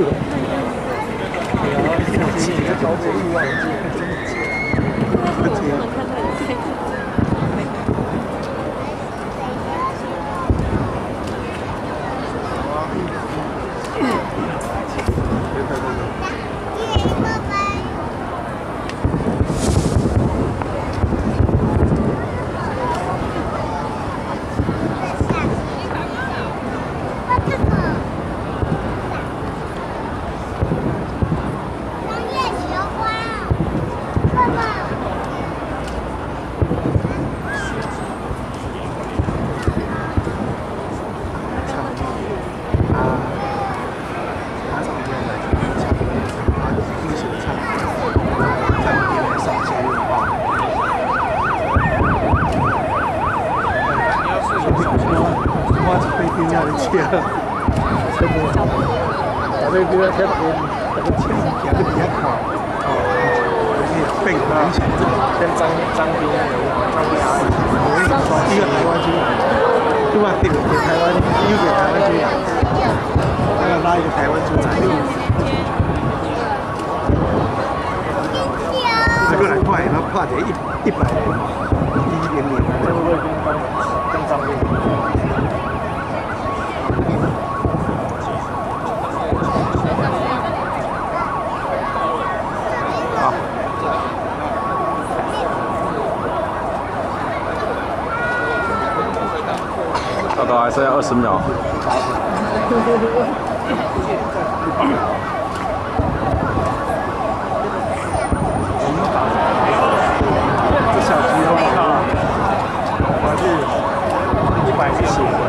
哎呀，你这招不住啊！真的，真的。没问题。好啊。别开空调。 望就会这么解。而且。车，车多，啊，这个车多，这个车行得比较快，哦，可以变很强，跟张张斌啊，张斌啊，一个台湾出来，对吧？给台湾，又给台湾出来，还要拉一个台湾出来，这个来快，他怕这一一百， 大概还剩下二十秒。这小区都好大我去一百一十